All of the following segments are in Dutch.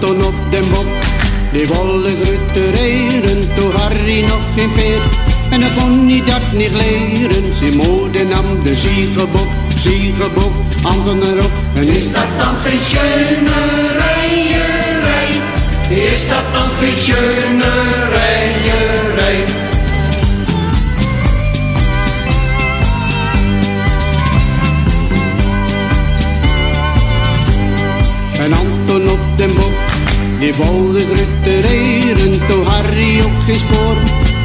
Anton op den bok, die wollen gruttereren, toen Harry nog geen peer. En dan kon hij dat niet leren, zijn moeder nam de ziegebok, ziegebok, Anton erop. En is dat dan geen schöne? Is dat dan geen schöne die wilde gruttereren, toen Harry ook geen spoor.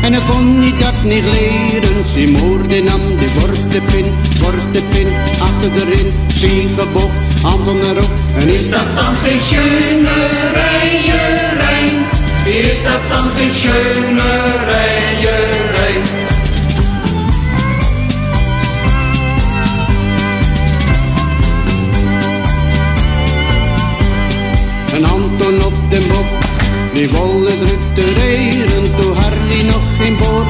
En dan kon hij dat niet leren, zijn moeder nam de worstenpin, worstenpin, achter erin, ziegebok, Anton erop. En is dat dan geen schöne rijerij? Is dat dan geen schöne op den bok, die wilde ruttereren, toen Harry nog geen boor.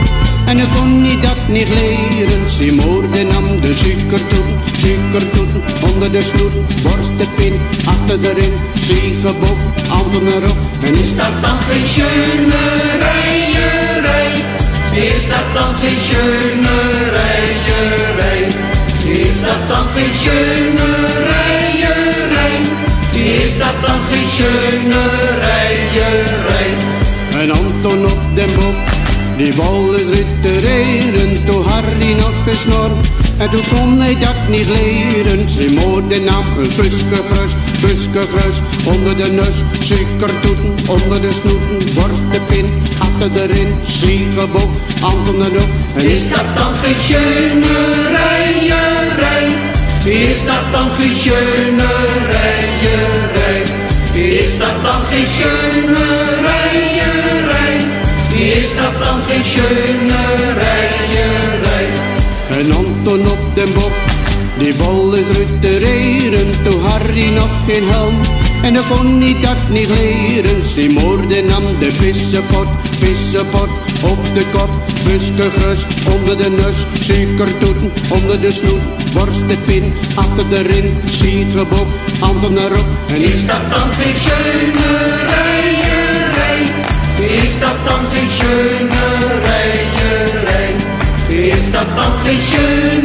En dan kon hij dat niet leren, moeder nam de suikertoet, suikertoet, onder de snoet, worstenpin, achter erin, ziegebok, Anton erop. En is dat dan geen schöne rijerij? Is dat dan geen schöne rijerij? Is dat dan geen schöne rijerij? En Anton op den bok, die wilde ruttereren, toen Harry nog gesnor. En toen kon hij dat niet leren, zijn moeder nam een fuskegrus, fuskegrus, onder de neus, suikertoeten, onder de snoeten, worstenpin, achter erin, ziegebok, Anton erop. En is dat dan geen schöne rijerij? Is dat dan geen schöne rijerij? Is dat dan geen schöne rijerij? Is dat dan geen schöne rijerij? En Anton op den bok, die wilde ruttereren, toen Harry nog geen helm. En dan kon hij dat niet leren, zijn moeder nam de pissepot, pissepot, op de kop, fuskegrus, onder de neus, suikertoeten, onder de snoet, worstenpin, achter de rin, ziegebok, Anton erop. En is dat dan geen schöne rijerij? Is dat dan geen schöne rijerij? Is dat dan geen schöne